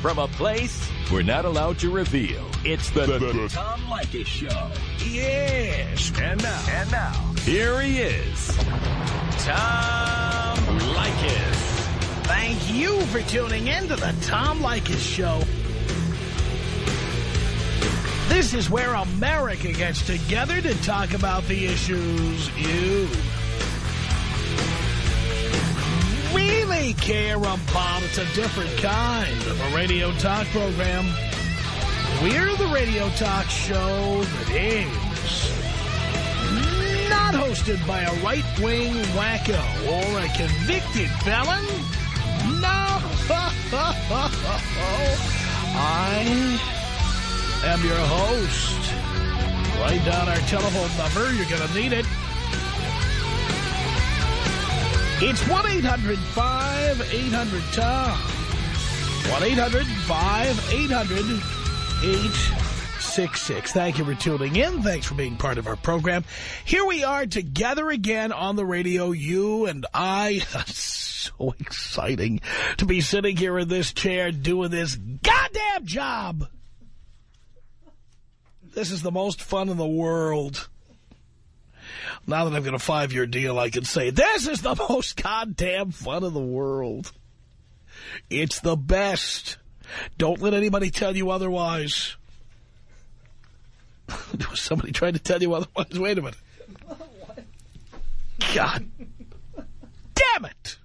from a place we're not allowed to reveal. It's the, the, the Tom Leykis Show. Yes. And now. And now. Here he is. Tom Leykis. Thank you for tuning in to the Tom Leykis Show. This is where America gets together to talk about the issues you really care about. It's a different kind of a radio talk program. We're the radio talk show that is not hosted by a right-wing wacko or a convicted felon. No! I am your host. Write down our telephone number. You're going to need it. It's 1-800-5800-TOM. 1-800-5800-866. Thank you for tuning in. Thanks for being part of our program. Here we are together again on the radio, you and I. so exciting to be sitting here in this chair doing this goddamn job. This is the most fun in the world. Now that I've got a five-year deal, I can say, this is the most goddamn fun in the world. It's the best. Don't let anybody tell you otherwise. there Was somebody trying to tell you otherwise? Wait a minute. God damn it.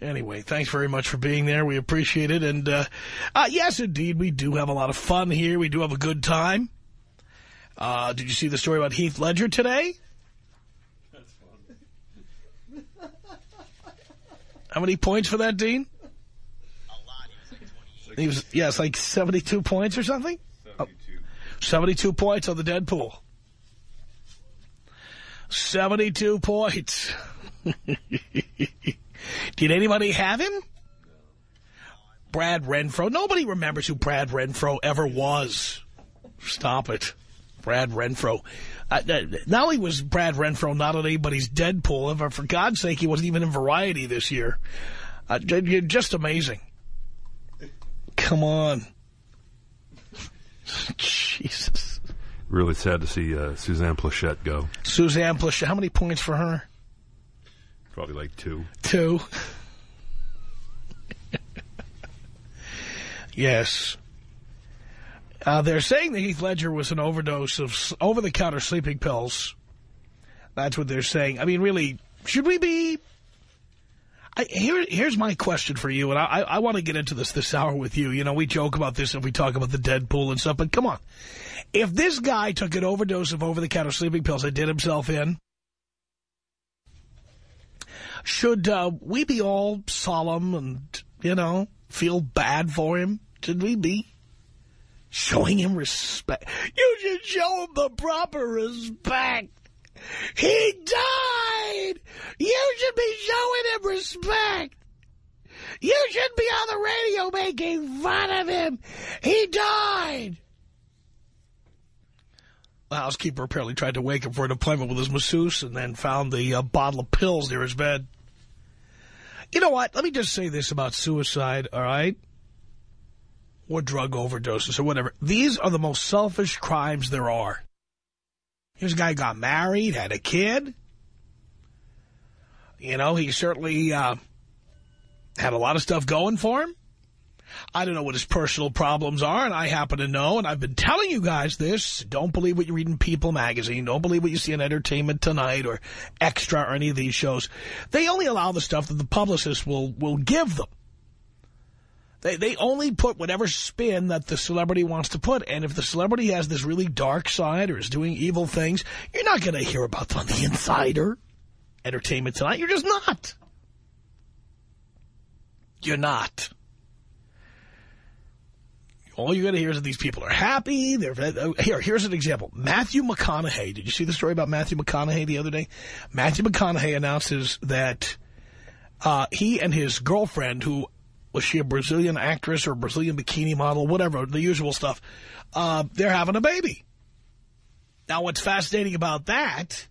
Anyway, thanks very much for being there. We appreciate it. And, uh, uh, yes, indeed, we do have a lot of fun here. We do have a good time. Uh, did you see the story about Heath Ledger today? That's fun. How many points for that, Dean? A lot. He was, like he was yes, like 72 points or something? 72. Oh, 72 points on the Deadpool. 72 points. Did anybody have him? Brad Renfro. Nobody remembers who Brad Renfro ever was. Stop it. Brad Renfro. Uh, not only was Brad Renfro not on anybody's Deadpool, but for God's sake, he wasn't even in Variety this year. Uh, just amazing. Come on. Jesus. Really sad to see uh, Suzanne Pleshette go. Suzanne Pleshette. How many points for her? Probably like two. Two. yes. Uh, they're saying that Heath Ledger was an overdose of over-the-counter sleeping pills. That's what they're saying. I mean, really, should we be... I, here, here's my question for you, and I, I want to get into this this hour with you. You know, we joke about this and we talk about the Deadpool and stuff, but come on. If this guy took an overdose of over-the-counter sleeping pills and did himself in, should uh, we be all solemn and, you know, feel bad for him? Should we be showing him respect? You should show him the proper respect. He died! You should be showing him respect. You should be on the radio making fun of him. He died. The housekeeper apparently tried to wake him for an appointment with his masseuse and then found the uh, bottle of pills near his bed. You know what? Let me just say this about suicide, all right? Or drug overdoses or whatever. These are the most selfish crimes there are. Here's a guy got married, had a kid. You know, he certainly uh, had a lot of stuff going for him. I don't know what his personal problems are, and I happen to know, and I've been telling you guys this. Don't believe what you read in People magazine. Don't believe what you see in Entertainment Tonight or Extra or any of these shows. They only allow the stuff that the publicist will, will give them. They, they only put whatever spin that the celebrity wants to put. And if the celebrity has this really dark side or is doing evil things, you're not going to hear about them on The Insider, Entertainment Tonight. You're just not. You're not. All you're going to hear is that these people are happy. They're Here, here's an example. Matthew McConaughey. Did you see the story about Matthew McConaughey the other day? Matthew McConaughey announces that uh, he and his girlfriend, who was she a Brazilian actress or Brazilian bikini model, whatever, the usual stuff, uh, they're having a baby. Now, what's fascinating about that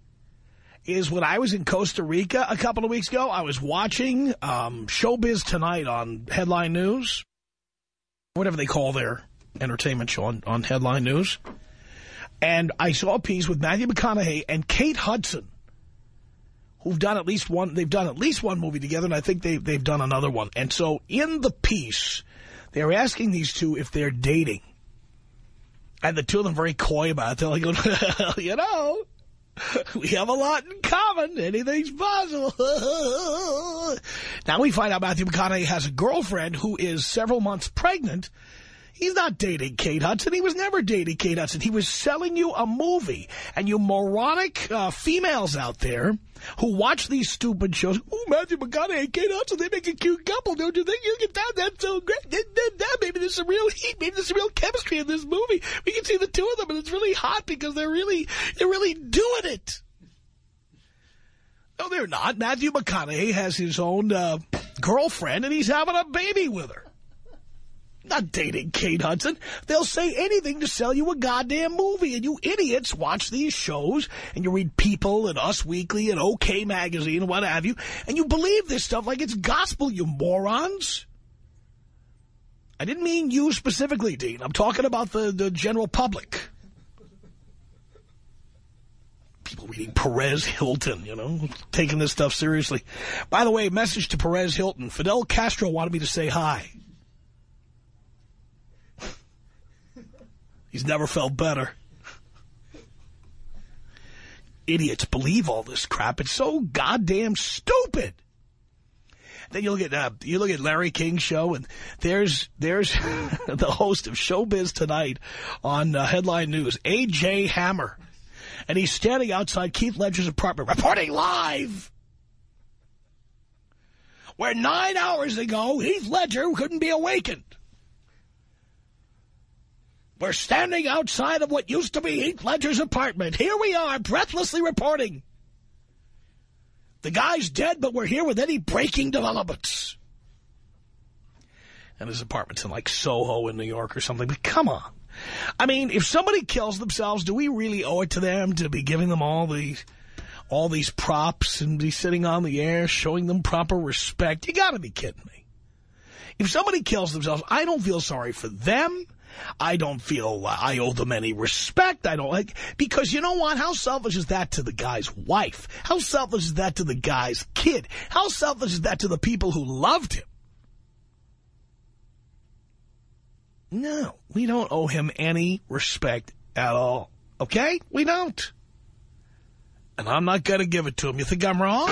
is when I was in Costa Rica a couple of weeks ago, I was watching um, Showbiz Tonight on Headline News. whatever they call their entertainment show on, on Headline News. And I saw a piece with Matthew McConaughey and Kate Hudson, who've done at least one, they've done at least one movie together, and I think they, they've done another one. And so in the piece, they're asking these two if they're dating. And the two of them very coy about it. They're like, well, you know, we have a lot in common. Anything's possible. now we find out Matthew McConaughey has a girlfriend who is several months pregnant He's not dating Kate Hudson. He was never dating Kate Hudson. He was selling you a movie. And you moronic uh, females out there who watch these stupid shows, oh, Matthew McConaughey and Kate Hudson, they make a cute couple. Don't you think you can tell that's so great? That Maybe there's some real heat. Maybe there's some real chemistry in this movie. We can see the two of them, and it's really hot because they're really, they're really doing it. No, they're not. Matthew McConaughey has his own uh, girlfriend, and he's having a baby with her. Not dating Kate Hudson. They'll say anything to sell you a goddamn movie. And you idiots watch these shows and you read People and Us Weekly and OK Magazine and what have you. And you believe this stuff like it's gospel, you morons. I didn't mean you specifically, Dean. I'm talking about the, the general public. People reading Perez Hilton, you know, taking this stuff seriously. By the way, message to Perez Hilton. Fidel Castro wanted me to say hi. He's never felt better. Idiots believe all this crap. It's so goddamn stupid. Then you look at uh, you look at Larry King's show, and there's there's the host of Showbiz Tonight on uh, Headline News, A.J. Hammer, and he's standing outside Heath Ledger's apartment reporting live. Where nine hours ago, Heath Ledger couldn't be awakened. We're standing outside of what used to be Heath Ledger's apartment. Here we are, breathlessly reporting. The guy's dead, but we're here with any breaking developments. And his apartment's in, like, Soho in New York or something. But come on. I mean, if somebody kills themselves, do we really owe it to them to be giving them all these, all these props and be sitting on the air showing them proper respect? You got to be kidding me. If somebody kills themselves, I don't feel sorry for them. I don't feel uh, I owe them any respect. I don't like, because you know what? How selfish is that to the guy's wife? How selfish is that to the guy's kid? How selfish is that to the people who loved him? No, we don't owe him any respect at all. Okay? We don't. And I'm not going to give it to him. You think I'm wrong?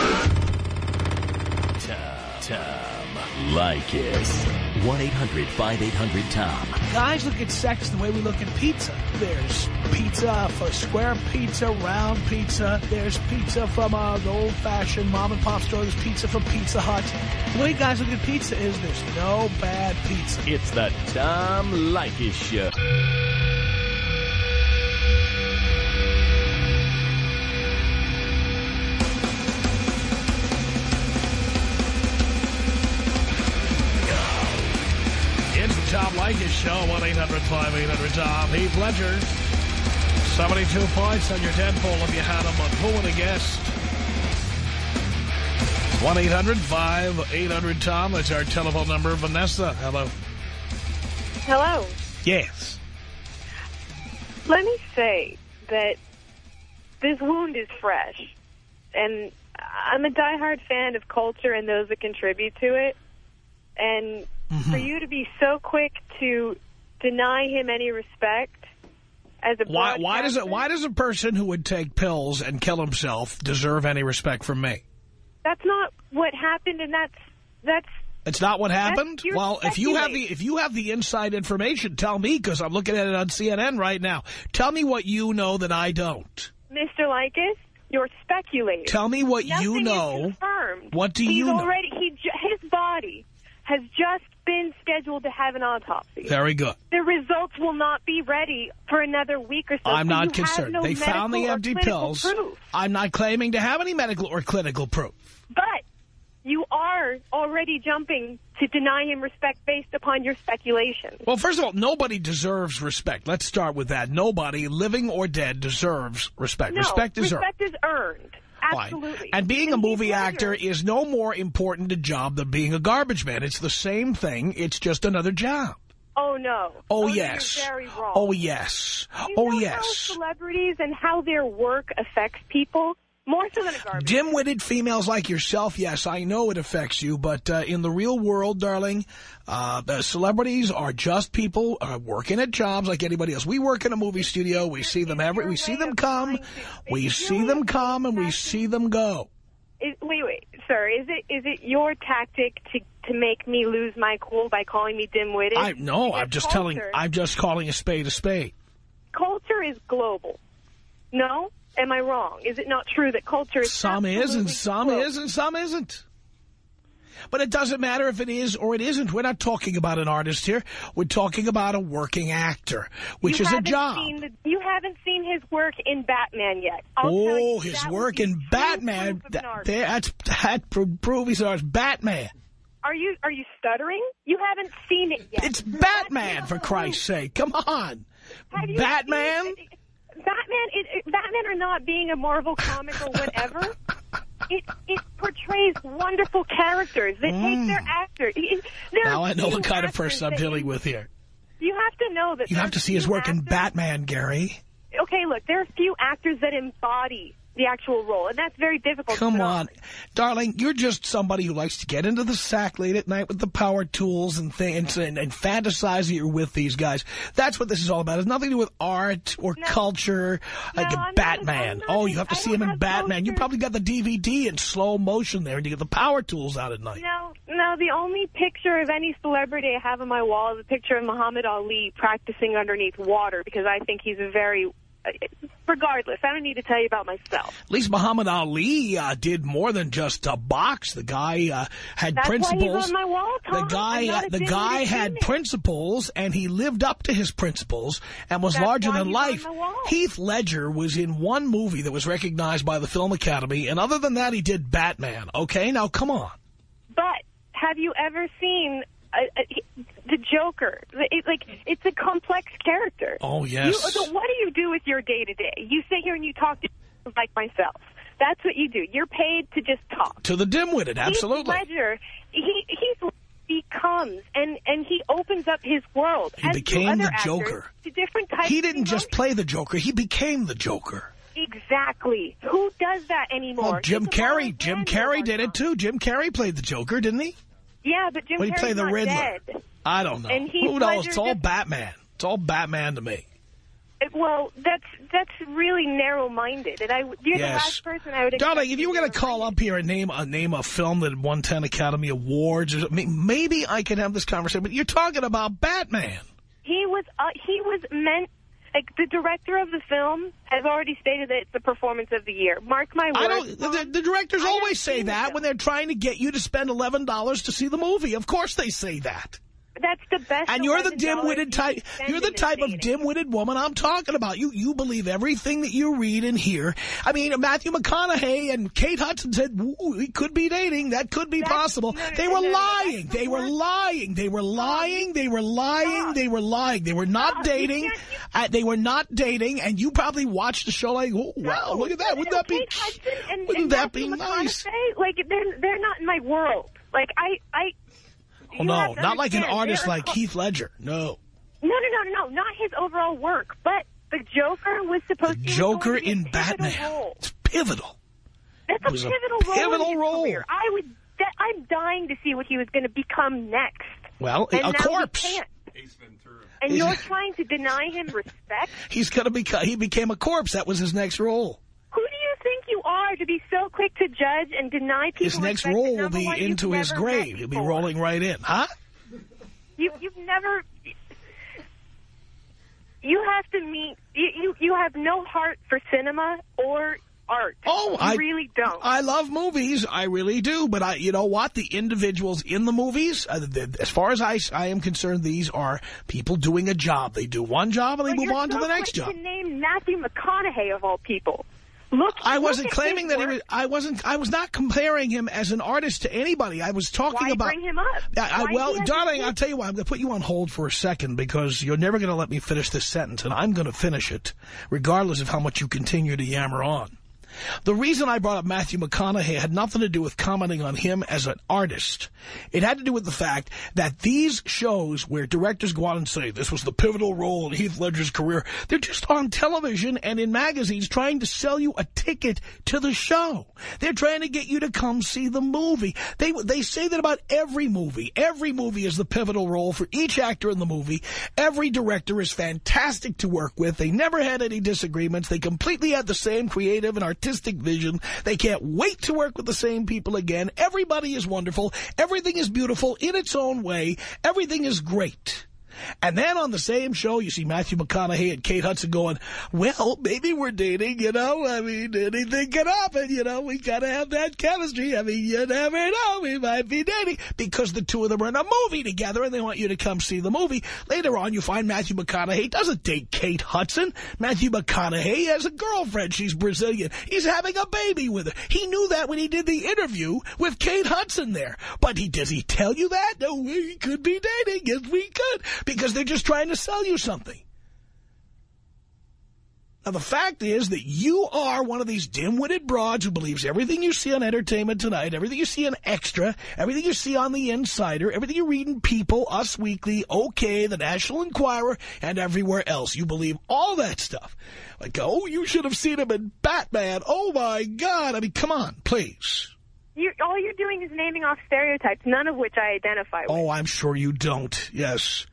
Tom, Tom Leykis. 1-800-5800-TOM. Guys look at sex the way we look at pizza. There's pizza for square pizza, round pizza. There's pizza from uh, the old-fashioned mom-and-pop store. There's pizza from Pizza Hut. The way guys look at pizza is there's no bad pizza. It's the Tom Leykis Show. Tom Leykis Show, 1-800-5800-TOM. Heath Ledger, 72 points on your Deadpool if you had them, but who would have guessed? 1-800-5800-TOM. That's our telephone number. Vanessa, hello. Hello. Yes. Let me say that this wound is fresh. And I'm a diehard fan of culture and those that contribute to it. And Mm-hmm. for you to be so quick to deny him any respect as a Why, why does it? Why does a person who would take pills and kill himself deserve any respect from me? That's not what happened, and that's that's It's not what happened. Well, if you have the if you have the inside information, tell me because I'm looking at it on CNN right now. Tell me what you know that I don't. Mr. Leykis. You're speculating. Tell me what Nothing you know. confirmed. What do He's you know? already he his body has just been scheduled to have an autopsy. Very good. The results will not be ready for another week or so. I'm not concerned. no they found the empty pills. Proof. I'm not claiming to have any medical or clinical proof. But you are already jumping to deny him respect based upon your speculation. Well, first of all, nobody deserves respect. Let's start with that. Nobody, living or dead, deserves respect. no, respect is earned. respect is earned. Fine. Absolutely. And being a movie actor is no more important a job than being a garbage man. It's the same thing. It's just another job. Oh, no. Oh, oh no, yes. You're very wrong. Oh, yes. You Oh, know yes. How celebrities and how their work affects people more so than a garbage. Dim-witted females like yourself, yes, I know it affects you, but uh, in the real world, darling, uh, the celebrities are just people uh, working at jobs like anybody else. We work in a movie studio. We see them every. We see them come. We see them come, and we see them go. Is, wait, wait, sir. Is it is it your tactic to to make me lose my cool by calling me dim-witted? I no, Because I'm just culture, telling. I'm just calling a spade a spade. culture is global. No, am I wrong? Is it not true that culture is Some is and some is and some isn't. But it doesn't matter if it is or it isn't. We're not talking about an artist here. We're talking about a working actor, which You is a job. Seen the, you haven't seen his work in Batman yet. I'll Oh, his work in Batman. proof of an That, artist. that's that pro- prove he's an Batman. Are you are you stuttering? You haven't seen it yet. It's Batman, for Christ's sake. Come on. Batman? seen- Batman, it, it, Batman or not being a Marvel comic or whatever, it it portrays wonderful characters that take their actor. it- Mm. Now I know what kind of person I'm dealing with here. You have to know that You have to see his work in Batman, Gary. Okay, look, there are a few actors that embody the actual role, and that's very difficult. Come on. Darling, you're just somebody who likes to get into the sack late at night with the power tools and things and, and fantasize that you're with these guys. That's what this is all about. It's nothing to do with art or No. culture like No, a I'm Batman. I'm not oh, you have to I see him in Batman. You probably got the DVD in slow motion there and you get the power tools out at night. No, no, the only picture of any celebrity I have on my wall is a picture of Muhammad Ali practicing underneath water because I think he's a very, regardless, I don't need to tell you about myself. At least Muhammad Ali uh, did more than just uh, box. The guy uh, had That's principles. on my wall, the guy, uh, the guy had principles, and he lived up to his principles and was That's larger than life. Heath Ledger was in one movie that was recognized by the Film Academy, and other than that, he did Batman. Okay, now come on. But have you ever seen uh, uh, the Joker? It, like, it's a complex character. Oh You, yes. so what do you do with your day-to-day? You sit here and you talk to like myself. That's what you do. You're paid to just talk. to the dim-witted, absolutely. Heath Ledger, he he's becomes and and he opens up his world. He became the actors, Joker. To different types. He didn't just play the Joker; he became the Joker. exactly. Who does that anymore? Well, Jim It's a lot Carrey. Jim Carrey did it too. Jim Carrey played the Joker, didn't he? Yeah, but Jim Well, he Carrey's played the Riddler. dead. I don't know. And Who knows? It's all Batman. It's all Batman to me. Well, that's that's really narrow-minded, and I you're the last person I would. Darling, if you were going to call up here and name a name a film that won 10 Academy Awards, or maybe I could have this conversation. But you're talking about Batman. He was uh, he was meant. Like the director of the film has already stated that it's the performance of the year. Mark my words. I don't. The, the directors I always say that the when they're trying to get you to spend eleven dollars to see the movie. Of course they say that. That's the best. And you're the dim-witted type. You're the type of dim-witted woman I'm talking about. You you believe everything that you read and hear. I mean, Matthew McConaughey and Kate Hudson said we could be dating. That could be That's- possible. no, they were no, no, lying. They were lying. They were lying. They were lying. Stop. They were lying. They were not Stop. Dating. Uh, they were not dating. And you probably watched the show like, oh wow, look at that. Wouldn't that be? Kate and, Wouldn't and that be nice? Like they're they're not in my world. Like I I. Oh you no, have to not like an artist like co- Heath Ledger. No. No, no, no, no, no, not his overall work, but the Joker was supposed The to. Joker was going in a Batman. Role. It's pivotal. That's It was a a pivotal role. in pivotal role. Career. I would. I'm dying to see what he was going to become next. Well, And a now he corpse. can't. Ace Ventura. And He's- you're trying to deny him respect. He's gonna become. He became a corpse. That was his next role. Who do you think you are to be so quick to judge and deny people His next role will be into his grave. He'll be rolling right in, huh? You, you've never. You have to meet. You, you you have no heart for cinema or art. Oh, you I really don't. I love movies. I really do. But I, you know what? The individuals in the movies, uh, the, as far as I, I am concerned, these are people doing a job. They do one job and they But move on to the next job. To name Matthew McConaughey of all people. Look, I wasn't claiming that he was. I wasn't. I was not comparing him as an artist to anybody. I was talking Why about. bring him up? I, I, well, darling, I'll tell you what. I'm going to put you on hold for a second because you're never going to let me finish this sentence, and I'm going to finish it, regardless of how much you continue to yammer on. The reason I brought up Matthew McConaughey had nothing to do with commenting on him as an artist. It had to do with the fact that these shows where directors go on and say, this was the pivotal role in Heath Ledger's career, they're just on television and in magazines trying to sell you a ticket to the show. They're trying to get you to come see the movie. They, they say that about every movie. Every movie is the pivotal role for each actor in the movie. Every director is fantastic to work with. They never had any disagreements. They completely had the same creative and artistic vision. They can't wait to work with the same people again. Everybody is wonderful. Everything is beautiful in its own way. Everything is great. And then on the same show, you see Matthew McConaughey and Kate Hudson going, well, maybe we're dating, you know. I mean, anything can happen, you know. We got to have that chemistry. I mean, you never know. We might be dating. Because the two of them are in a movie together and they want you to come see the movie. Later on, you find Matthew McConaughey doesn't date Kate Hudson. Matthew McConaughey has a girlfriend. She's Brazilian. He's having a baby with her. He knew that when he did the interview with Kate Hudson there. But he does he tell you that? No, we could be dating. Yes, we could because they're just trying to sell you something. Now, the fact is that you are one of these dim-witted broads who believes everything you see on Entertainment Tonight, everything you see on Extra, everything you see on The Insider, everything you read in People, Us Weekly, OK, The National Enquirer, and everywhere else. You believe all that stuff. Like, oh, you should have seen him in Batman. Oh, my God. I mean, come on, please. You, all you're doing is naming off stereotypes, none of which I identify with. Oh, I'm sure you don't. Yes.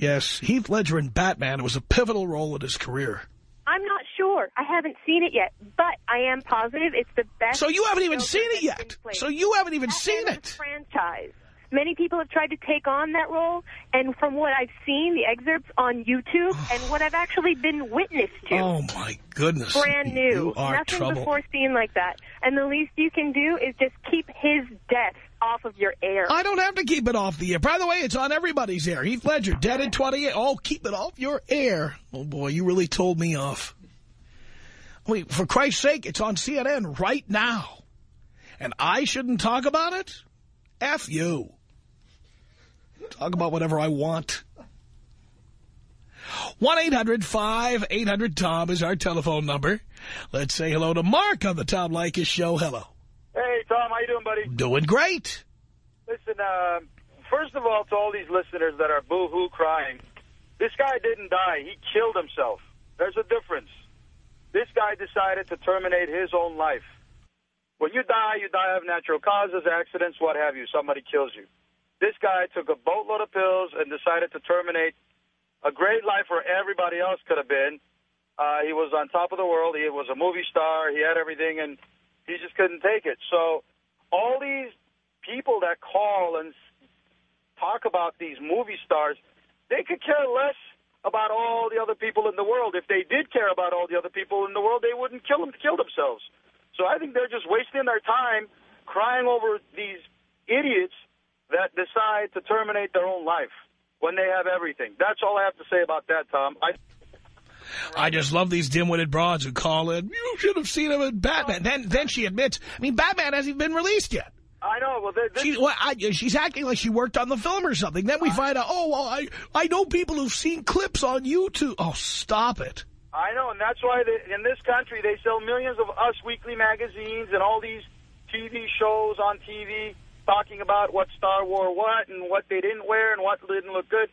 Yes, Heath Ledger in Batman was a pivotal role in his career. I'm not sure. I haven't seen it yet, but I am positive it's the best. So you haven't even seen it yet. So you haven't even seen it. Franchise. Many people have tried to take on that role, and from what I've seen, the excerpts on YouTube, and what I've actually been witness to. Oh, my goodness. Brand new. Nothing trouble. before seen like that. And the least you can do is just keep his death off of your air. I don't have to keep it off the air. By the way, it's on everybody's air. Heath Ledger, dead in 28. Oh, keep it off your air. Oh, boy, you really told me off. Wait, for Christ's sake, it's on CNN right now. And I shouldn't talk about it? F you. Talk about whatever I want. 1-800-5800-TOM is our telephone number. Let's say hello to Mark on the Tom Leykis show. Hello. Hey, Tom, how you doing, buddy? Doing great. Listen, uh, first of all, to all these listeners that are boo-hoo crying, this guy didn't die. He killed himself. There's a difference. This guy decided to terminate his own life. When you die, you die of natural causes, accidents, what have you. Somebody kills you. This guy took a boatload of pills and decided to terminate a great life where everybody else could have been. Uh, he was on top of the world. He was a movie star. He had everything, and he just couldn't take it. So all these people that call and talk about these movie stars, they could care less about all the other people in the world. If they did care about all the other people in the world, they wouldn't kill them, kill themselves. So I think they're just wasting their time crying over these idiots that decide to terminate their own life when they have everything. That's all I have to say about that, Tom. I I just love these dim-witted broads who call in. You should have seen him in Batman. Then, then she admits, I mean, Batman hasn't even been released yet. I know. Well, this, She, well, I, she's acting like she worked on the film or something. Then we find out, oh, well, I, I know people who've seen clips on YouTube. Oh, stop it. I know, and that's why they, in this country they sell millions of Us Weekly magazines and all these TV shows on TV talking about what star wore what and what they didn't wear and what didn't look good.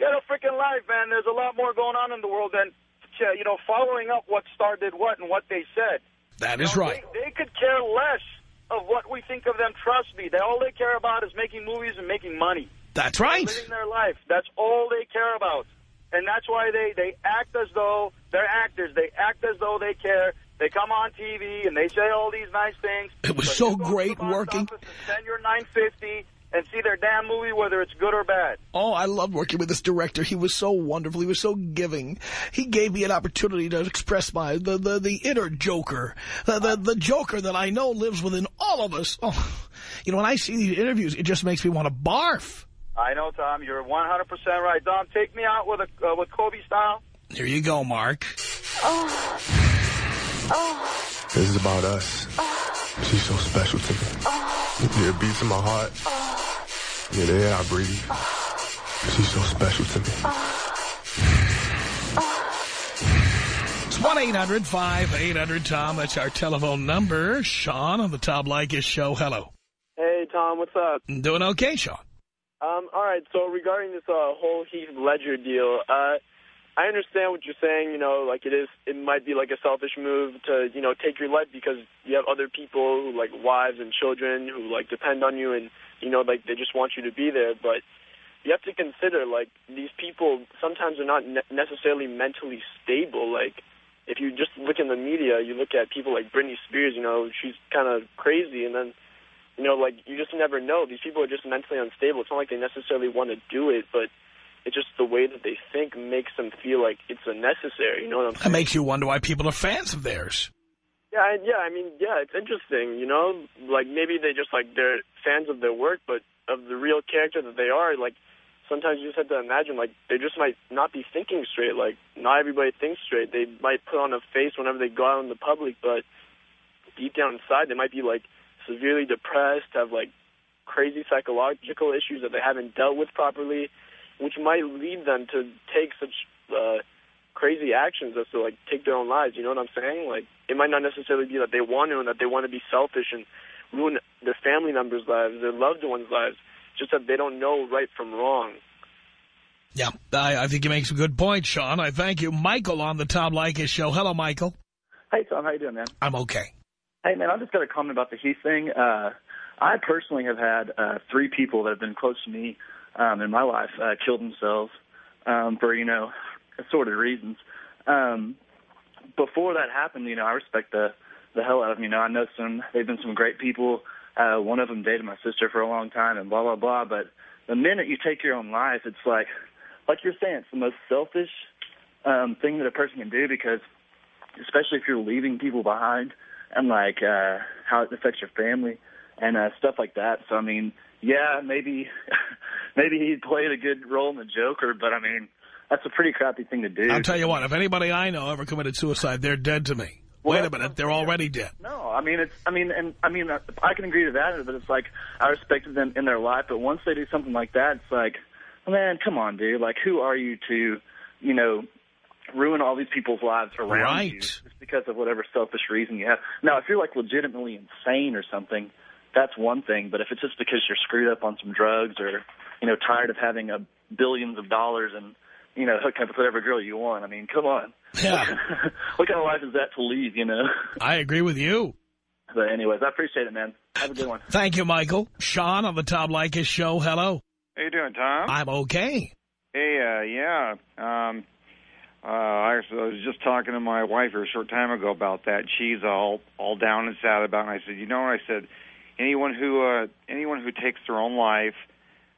Get a freaking life, man. There's a lot more going on in the world than, Uh, you know, following up what star did what and what they said. That is You know, right. They, they could care less of what we think of them. Trust me. They, all they care about is making movies and making money. That's right. Living their life. That's all they care about. And that's why they, they act as though they're actors. They act as though they care. They come on TV and they say all these nice things. It was so you go to great working. Spend your 950 and see their damn movie, whether it's good or bad. Oh, I loved working with this director. He was so wonderful. He was so giving. He gave me an opportunity to express my the the, the inner joker, the, the the joker that I know lives within all of us. Oh, you know, when I see these interviews, it just makes me want to barf. I know, Tom. You're 100% right. Tom, take me out with a uh, with Kobe style. Here you go, Mark. This is about us. She's so special to me. Yeah, it beats in my heart. Yeah, the air I breathe. She's so special to me. It's 1-800-5800-TOM. That's our telephone number. Sean on the Tom Leykis show. Hello. Hey, Tom, what's up? Doing okay, Sean? Um, all right, so regarding this uh, whole Heath Ledger deal, uh, I understand what you're saying. You know, like it is, it might be like a selfish move to, you know, take your life because you have other people who like wives and children who like depend on you, and you know, like they just want you to be there. But you have to consider like these people sometimes are not ne necessarily mentally stable. Like if you just look in the media, you look at people like Britney Spears. You know, she's kind of crazy, and then you know, like you just never know. These people are just mentally unstable. It's not like they necessarily want to do it, but it's just the way that they think makes them feel like it's unnecessary. You know what I'm saying? That makes you wonder why people are fans of theirs. Yeah, I, yeah. I mean, yeah, it's interesting. You know, like maybe they just like they're fans of their work, but of the real character that they are, like sometimes you just have to imagine like they just might not be thinking straight. Like not everybody thinks straight. They might put on a face whenever they go out in the public, but deep down inside they might be like severely depressed, have like crazy psychological issues that they haven't dealt with properly, which might lead them to take such uh, crazy actions as to like take their own lives. You know what I'm saying? Like it might not necessarily be that they want to and that they want to be selfish and ruin their family members' lives, their loved ones' lives, just that they don't know right from wrong. Yeah, I, I think you make some good points, Sean. I thank you. Michael on the Tom Leykis show. Hello, Michael. Hey, Tom. How you doing, man? I'm okay. Hey, man, I just got a comment about the Heath thing. Uh, I personally have had uh, three people that have been close to me um, in my life uh, kill themselves um, for, you know, assorted reasons. Um, before that happened, you know, I respect the the hell out of them. You know, I know some, they've been some great people. Uh, one of them dated my sister for a long time and blah, blah, blah. But the minute you take your own life, it's like, like you're saying, it's the most selfish um, thing that a person can do because, especially if you're leaving people behind and like uh, how it affects your family and uh, stuff like that. So I mean, yeah, maybe maybe he played a good role in the Joker, but I mean, that's a pretty crappy thing to do. I'll tell you what, if anybody I know ever committed suicide, they're dead to me. Well, Wait a minute, they're already dead. No, I mean it's. I mean, and I mean, uh, I can agree to that. But it's like I respected them in their life, but once they do something like that, it's like, man, come on, dude. Like, who are you to, you know, ruin all these people's lives around Right. you just because of whatever selfish reason you have? Now, if you're like legitimately insane or something, that's one thing. But if it's just because you're screwed up on some drugs or, you know, tired of having a billions of dollars and you know, hook up with whatever girl you want. I mean, come on. Yeah. what kind of life is that to lead, you know? I agree with you. But anyways, I appreciate it, man. Have a good one. Thank you, Michael. Sean on the Tom Leykis show. Hello. How you doing, Tom? I'm okay. Hey, uh, yeah. Um, uh, I was- just talking to my wife here a short time ago about that. She's all all down and sad about it. And I said, you know what? I said, anyone who uh, anyone who takes their own life,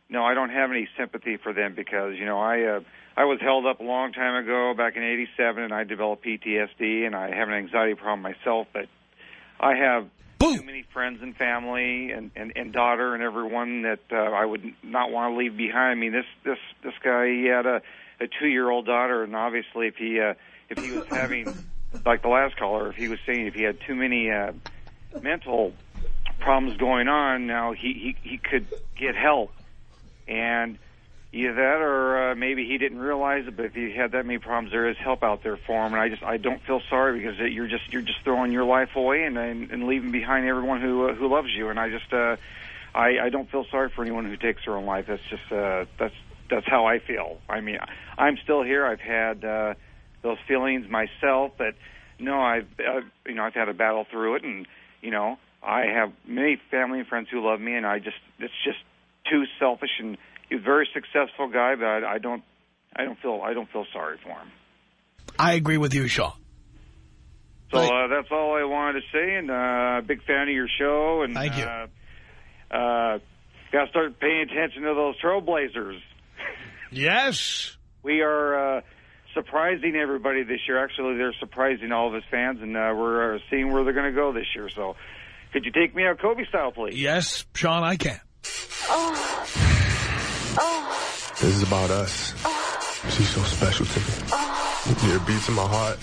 no, I don't have any sympathy for them because you know I uh, I was held up a long time ago back in '87, and I developed PTSD, and I have an anxiety problem myself. But I have too many friends and family and, and, and daughter and everyone that uh, I would not want to leave behind. I mean, this this this guy he had a a two year old daughter, and obviously if he uh, if he was having like the last caller, if he was saying if he had too many uh, mental problems going on, now he he he could get help, and either that or uh, maybe he didn't realize it. But if he had that many problems, there is help out there for him. And I just I don't feel sorry because it, you're just you're just throwing your life away and and, and leaving behind everyone who uh, who loves you. And I just uh, I I don't feel sorry for anyone who takes their own life. That's just uh, that's that's how I feel. I mean, I'm still here. I've had uh, those feelings myself, but no, I've, I've you know I've had to battle through it, and you know I have many family and friends who love me, and I just it's just too selfish. And he's a very successful guy, but I, I don't I don't feel I don't feel sorry for him. I agree with you, Sean. So uh, that's all I wanted to say, and uh, big fan of your show. And Thank you. Uh, uh, got to start paying attention to those trailblazers. Yes. We are uh, surprising everybody this year. Actually, they're surprising all of us fans, and uh, we're uh, seeing where they're going to go this year. So, could you take me out Kobe style, please? Yes, Sean, I can. Oh. Oh. This is about us. Oh. She's so special to me. Yeah, it beats in my heart.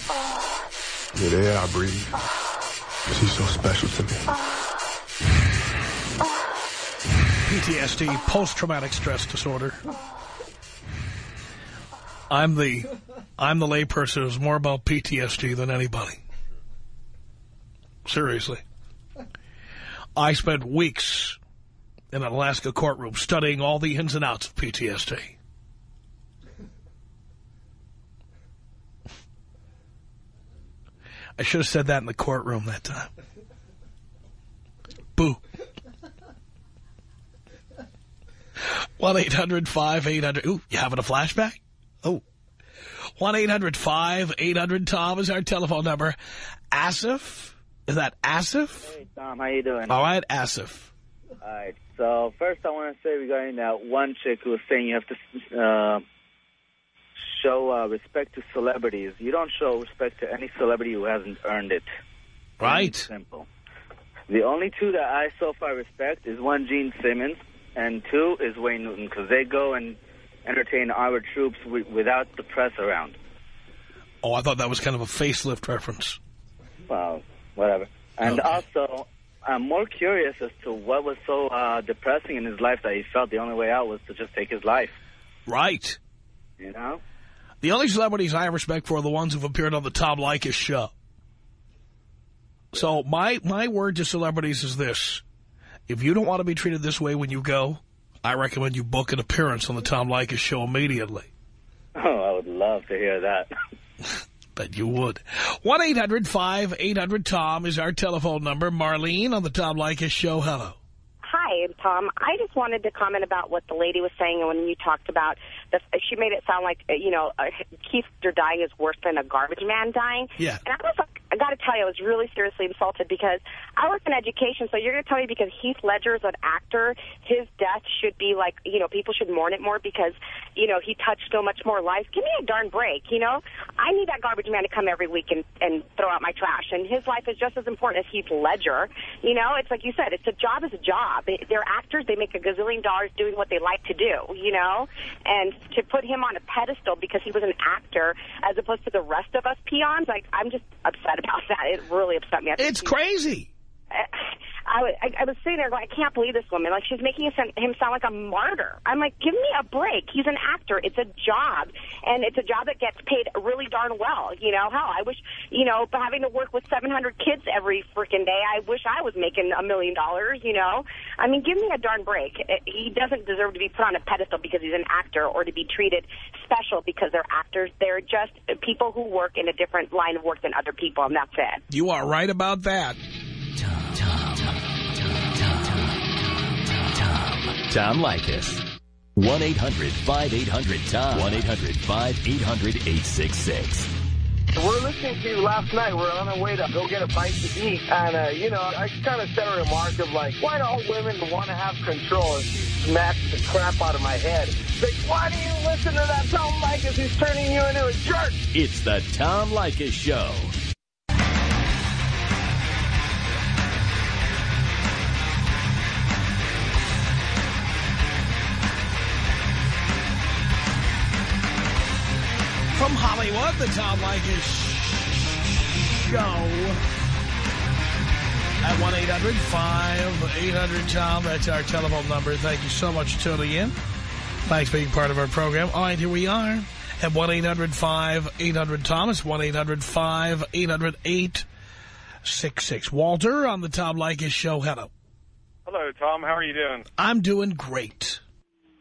Yeah, the air I breathe. She's so special to me. PTSD, post-traumatic stress disorder. I'm the I'm the layperson who's more about PTSD than anybody. Seriously. I spent weeks in an Alaska courtroom studying all the ins and outs of PTSD. I should have said that in the courtroom that time. Boo. 1-800-5800. Ooh, you having a flashback? Oh. 1-800-5800-TOM is our telephone number. Asif? Is that Asif? Hey, Tom, how you doing? All right, Asif. All right. So first, I want to say regarding that one chick who was saying you have to uh, show uh, respect to celebrities. You don't show respect to any celebrity who hasn't earned it. Right. Simple. The only two that I so far respect is one, Gene Simmons, and two is Wayne Newton, because they go and entertain our troops wi without the press around. Oh, I thought that was kind of a facelift reference. Well, whatever. And also, I'm more curious as to what was so uh, depressing in his life that he felt the only way out was to just take his life. Right. You know? The only celebrities I respect for are the ones who've appeared on the Tom Leykis show. So my, my word to celebrities is this. If you don't want to be treated this way when you go, I recommend you book an appearance on the Tom Leykis show immediately. Oh, I would love to hear that. Bet you would. 1-800-5800-TOM is our telephone number. Marlene on the Tom Leykis show. Hello. Hi, Tom. I just wanted to comment about what the lady was saying and when you talked about. She made it sound like you know uh, Heath dying is worse than a garbage man dying. Yeah. And I was like, I got to tell you, I was really seriously insulted because I work in education. So you're going to tell me because Heath Ledger is an actor, his death should be like you know people should mourn it more because you know he touched so much more life. Give me a darn break. You know, I need that garbage man to come every week and and throw out my trash, and his life is just as important as Heath Ledger. You know, it's like you said, it's a job is a job. They're actors. They make a gazillion dollars doing what they like to do. You know, and to put him on a pedestal because he was an actor as opposed to the rest of us peons, like I'm just upset about that. It really upset me. It's crazy. I, was- I, I was sitting there going, I can't believe this woman. Like, she's making him sound, like a martyr. I'm like, give me a break. He's an actor. It's a job. And it's a job that gets paid really darn well. You know, hell, I wish, you know, having to work with 700 kids every freaking day, I wish I was making a million dollars, you know. I mean, give me a darn break. It- He doesn't deserve to be put on a pedestal because he's an actor or to be treated special because they're actors. They're just people who work in a different line of work than other people, and that's it. You are right about that. Tom Leykis. 1-800-5800-TOM. 1-800-5800-866. We're listening to you last night. We're on our way to go get a bite to eat. And, uh, you know, I kind of said a remark of like, why do all women want to have control? And she smacked the crap out of my head. Like, why do you listen to that Tom Leykis who's turning you into a jerk? It's the Tom Leykis Show. Hollywood, the Tom Leykis Show. At 1-800-5800-TOM. That's our telephone number. Thank you so much for tuning in. Thanks for being part of our program. All right, here we are. At 1-800-5800-TOM. It's 1-800-5800-866. Walter on the Tom Leykis Show. Hello. Hello, Tom. How are you doing? I'm doing great.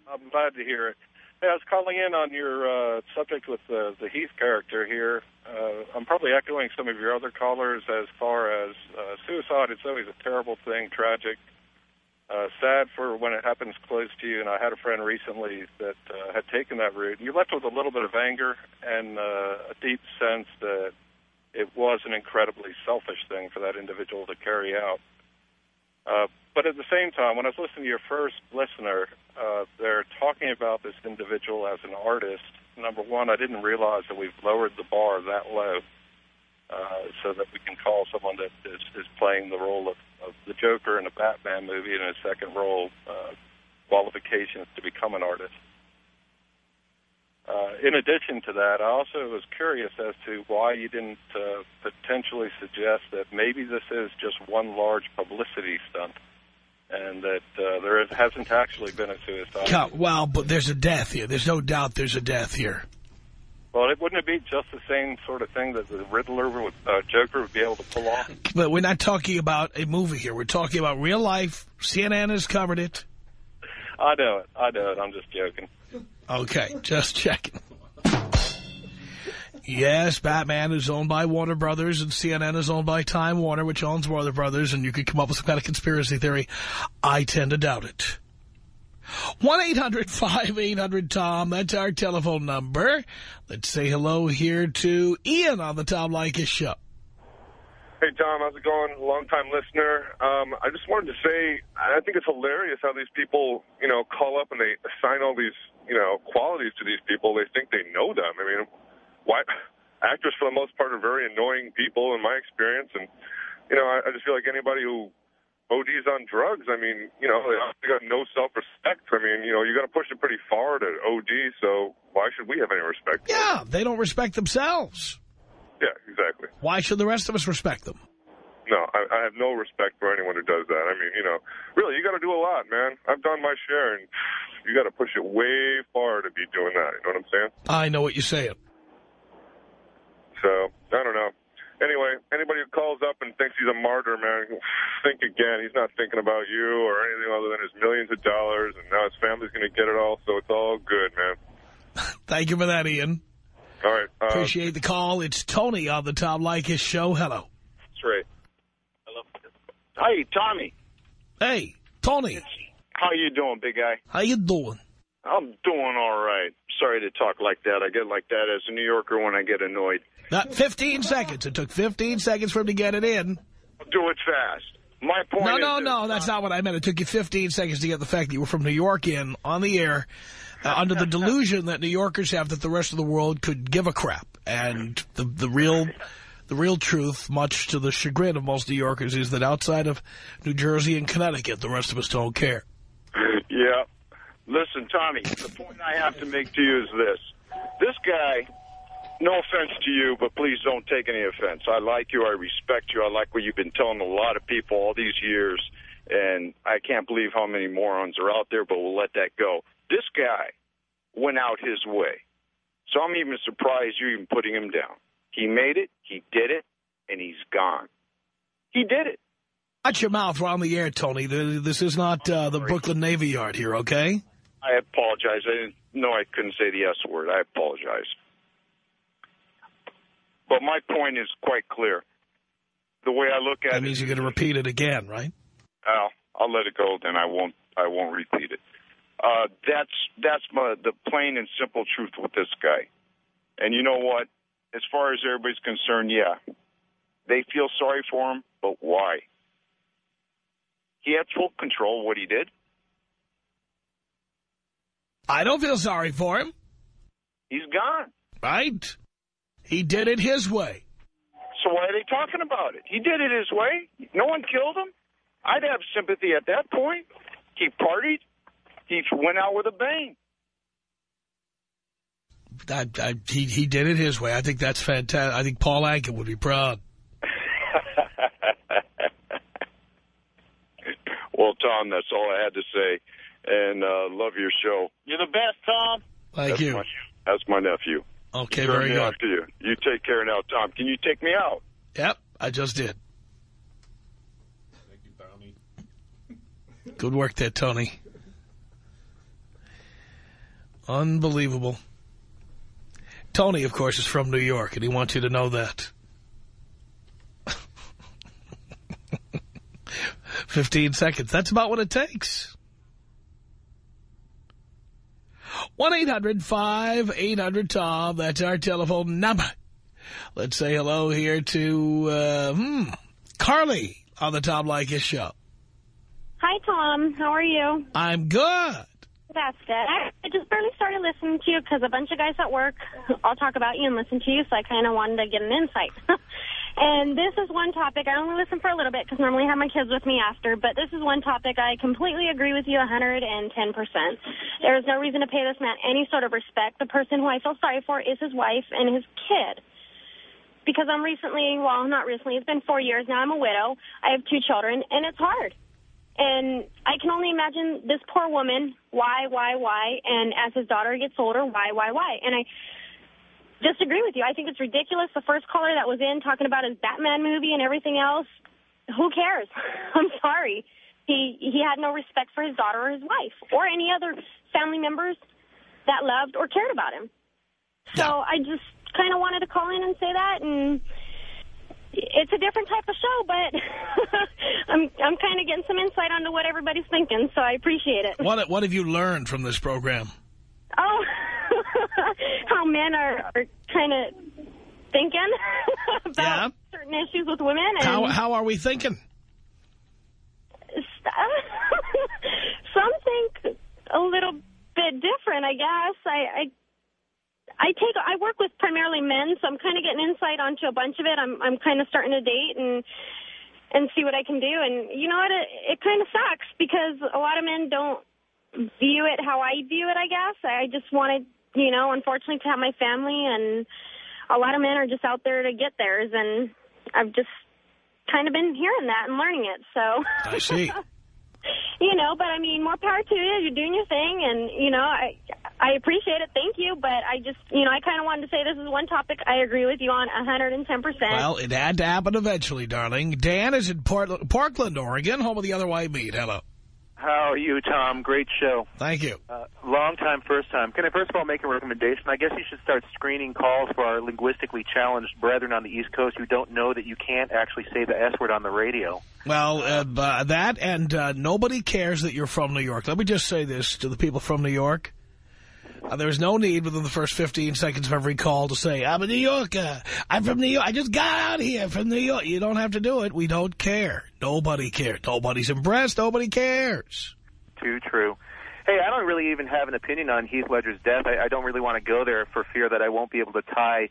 I'm glad to hear it. Hey, I was calling in on your uh, subject with the, the Heath character here. Uh, I'm probably echoing some of your other callers as far as uh, suicide. It's always a terrible thing, tragic, uh, sad for when it happens close to you. And I had a friend recently that uh, had taken that route. And you're left with a little bit of anger and uh, a deep sense that it was an incredibly selfish thing for that individual to carry out. Uh, but at the same time, when I was listening to your first listener, uh, they're talking about this individual as an artist. Number one, I didn't realize that we've lowered the bar that low uh, so that we can call someone that is, is playing the role of, of the Joker in a Batman movie in his second role uh, qualifications to become an artist. Uh, in addition to that, I also was curious as to why you didn't uh, potentially suggest that maybe this is just one large publicity stunt and that uh, there is, hasn't actually been a suicide. Yeah, well, but there's a death here. There's no doubt there's a death here. Well, it wouldn't it be just the same sort of thing that the Riddler, would, uh, Joker, would be able to pull off? But we're not talking about a movie here. We're talking about real life. CNN has covered it. I know it. I know it. I'm just joking. Okay, just checking. Yes, Batman is owned by Warner Brothers, and CNN is owned by Time Warner, which owns Warner Brothers, and you could come up with some kind of conspiracy theory. I tend to doubt it. 1-800-5800-TOM. That's our telephone number. Let's say hello here to Ian on the Tom Leykis show. Hey, Tom, how's it going? Long-time listener. Um, I just wanted to say, I think it's hilarious how these people, you know, call up and they assign all these, you know, qualities to these people. They think they know them. I mean, why? Actors, for the most part, are very annoying people in my experience. And, you know, I, I just feel like anybody who ODs on drugs, I mean, you know, they got no self-respect. I mean, you know, you got to push it pretty far to OD, so why should we have any respect? Yeah, they don't respect themselves. Yeah, exactly. Why should the rest of us respect them? No, I, I have no respect for anyone who does that. I mean, you know, really, you got to do a lot, man. I've done my share, and you got to push it way far to be doing that. You know what I'm saying? I know what you're saying. So, I don't know. Anyway, anybody who calls up and thinks he's a martyr, man, think again. He's not thinking about you or anything other than his millions of dollars, and now his family's going to get it all, so it's all good, man. Thank you for that, Ian. All right. Uh, Appreciate the call. It's Tony on the Tom Leykis show. Hello. That's right. Hi, Tommy. Hey, Tony. How you doing, big guy? How you doing? I'm doing all right. Sorry to talk like that. I get like that as a New Yorker when I get annoyed. Not 15 seconds. It took 15 seconds for him to get it in. I'll Do it fast. My point No, is no, no. That's not what I meant. It took you 15 seconds to get the fact that you were from New York in on the air uh, under the delusion that New Yorkers have that the rest of the world could give a crap. And the, the real... The real truth, much to the chagrin of most New Yorkers, is that outside of New Jersey and Connecticut, the rest of us don't care. Yeah. Listen, Tommy, the point I have to make to you is this. This guy, no offense to you, but please don't take any offense. I like you. I respect you. I like what you've been telling a lot of people all these years. And I can't believe how many morons are out there, but we'll let that go. This guy went out his way. So I'm even surprised you're even putting him down. He made it, he did it, and he's gone. He did it. Watch your mouth. We're on the air, Tony. This is not uh, the Brooklyn Navy Yard here, okay? I apologize. I didn't know I couldn't say the S word. I apologize. But my point is quite clear. The way I look at it... That it, means you're going to repeat it again, right? I'll, I'll let it go. Then I won't. I won't repeat it. Uh, that's that's my the plain and simple truth with this guy. And you know what? As far as everybody's concerned, yeah, they feel sorry for him, but why? He had full control of what he did. I don't feel sorry for him. He's gone. Right? He did it his way. So why are they talking about it? He did it his way. No one killed him. I'd have sympathy at that point. He partied. He went out with a bang. I, I, he, he did it his way. I think that's fantastic. I think Paul Anka would be proud. Well, Tom, that's all I had to say. And uh, love your show. You're the best, Tom. Thank that's you. My, that's my nephew. Okay, Turn very me good. After you. You take care now, Tom. Can you take me out? Yep, I just did. Thank you, Bounty. good work there, Tony. Unbelievable. Tony, of course, is from New York, and he wants you to know that. 15 seconds. That's about what it takes. 1-800-5800-TOM. That's our telephone number. Let's say hello here to uh, hmm, Carly on the Tom Leykis show. Hi, Tom. How are you? I'm good. Fantastic. I just barely started listening to you because a bunch of guys at work all talk about you and listen to you, so I kind of wanted to get an insight. and this is one topic. I only listen for a little bit because normally I have my kids with me after, but this is one topic I completely agree with you 110%. There is no reason to pay this man any sort of respect. The person who I feel sorry for is his wife and his kid. Because I'm recently, well, not recently, it's been four years now. I'm a widow. I have two children, and it's hard. And only imagine this poor woman, why, why, why, and as his daughter gets older, why, why, why. And I disagree with you. I think it's ridiculous. The first caller that was in talking about his Batman movie and everything else, who cares? I'm sorry. He he had no respect for his daughter or his wife or any other family members that loved or cared about him. So I just kind of wanted to call in and say that, and it's a different type of show, but I'm I'm kind of getting some insight onto what everybody's thinking, so I appreciate it. What what have you learned from this program? Oh, how men are, are kind of thinking about certain issues with women. And How how are we thinking? some think a little bit different, I guess. I, I I take I work with primarily men, so I'm kind of getting insight onto a bunch of it. I'm I'm kind of starting to date and and see what I can do. And you know what? It, it kind of sucks because a lot of men don't view it how I view it. I guess I just wanted, you know, unfortunately, to have my family, and a lot of men are just out there to get theirs, and I've just kind of been hearing that and learning it. So I see. you know, but I mean, more power to you. You're doing your thing, and you know, I I appreciate it. Thank you, but I just, you know, I kind of wanted to say this is one topic I agree with you on 110 percent. Well, it had to happen eventually, darling. Dan is in Port Portland, Oregon, home of the Other White Meat. Hello. How are you, Tom? Great show. Thank you. Uh, long time, first time. Can I first of all make a recommendation? I guess you should start screening calls for our linguistically challenged brethren on the East Coast who don't know that you can't actually say the S word on the radio. Well, uh, uh, that and uh, nobody cares that you're from New York. Let me just say this to the people from New York. Uh, there's no need within the first 15 seconds of every call to say, I'm a New Yorker. I'm from New York. I just got out here from New York. You don't have to do it. We don't care. Nobody cares. Nobody's impressed. Nobody cares. Too true. Hey, I don't really even have an opinion on Heath Ledger's death. I, I don't really want to go there for fear that I won't be able to tie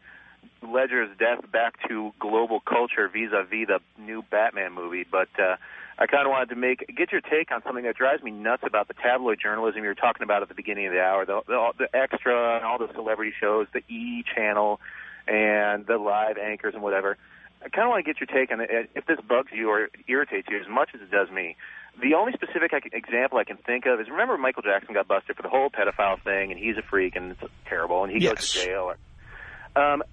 Ledger's death back to global culture vis-a-vis the new Batman movie. But uh, I kind of wanted to make get your take on something that drives me nuts about the tabloid journalism you were talking about at the beginning of the hour, the the, the extra and all the celebrity shows, the E channel, and the live anchors and whatever. I kind of want to get your take on it. If this bugs you or irritates you as much as it does me, the only specific I can, example I can think of is remember Michael Jackson got busted for the whole pedophile thing, and he's a freak and it's terrible, and he Yes. goes to jail. Um,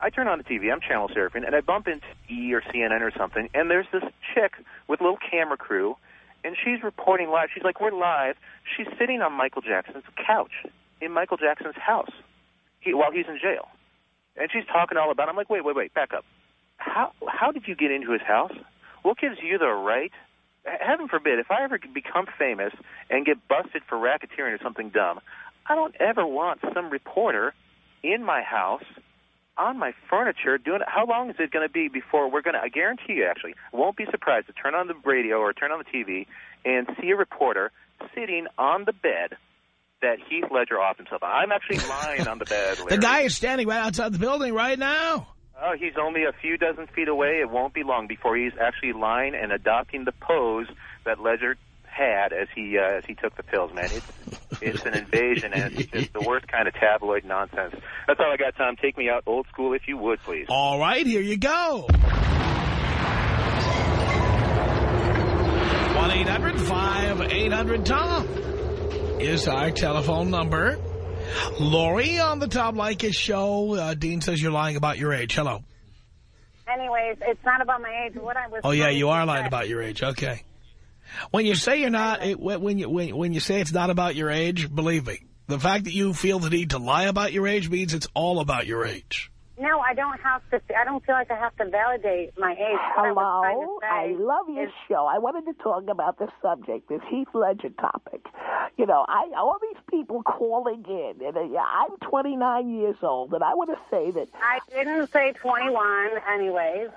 I turn on the TV, I'm channel surfing, and I bump into E or CNN or something, and there's this chick with a little camera crew, and she's reporting live. She's like, "We're live." She's sitting on Michael Jackson's couch in Michael Jackson's house he, while he's in jail, and she's talking all about. I'm like, "Wait, wait, wait, back up. How how did you get into his house? What gives you the right?" Heaven forbid, if I ever become famous and get busted for racketeering or something dumb, I don't ever want some reporter in my house on my furniture doing it. How long is it going to be before we're going to, I guarantee you actually, won't be surprised to turn on the radio or turn on the TV and see a reporter sitting on the bed that Heath Ledger offed himself. I'm actually lying on the bed. The guy is standing right outside the building right now. Oh, he's only a few dozen feet away. It won't be long before he's actually lying and adopting the pose that Ledger had as he uh, as he took the pills. Man, it's it's an invasion and it's just the worst kind of tabloid nonsense. That's all I got, Tom. Take me out old school if you would, please. All right, here you go. 1-800-5800-TOM is our telephone number. Lori on the Tom Leykis show. Uh, Dean says you're lying about your age. Hello. Anyways, it's not about my age. What I was. Oh, yeah, you are lying about your age. Okay. When you say you're not, it, when you when, when you say it's not about your age, believe me, the fact that you feel the need to lie about your age means it's all about your age. No, I don't have to. I don't feel like I have to validate my age. What I Hello, I love your is- show. I wanted to talk about the subject, this Heath Ledger topic. You know, I all these people calling in, and uh, yeah, I'm 29 years old, and I want to say that I didn't say 21, anyways.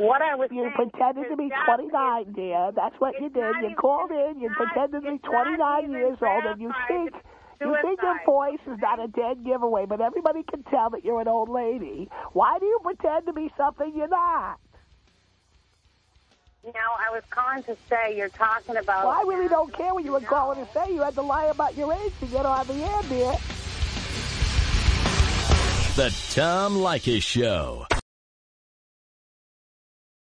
What I was you saying pretended to be that 29, dear. That's what you did. You called in, you pretended to be 29 years old, and you think. You think your voice is not a dead giveaway, but everybody can tell that you're an old lady. Why do you pretend to be something you're not? No, I was calling to say you're talking about. Well, I really don't care what you were calling to say. You had to lie about your age to get on the air, dear. The Tom Leykis Show.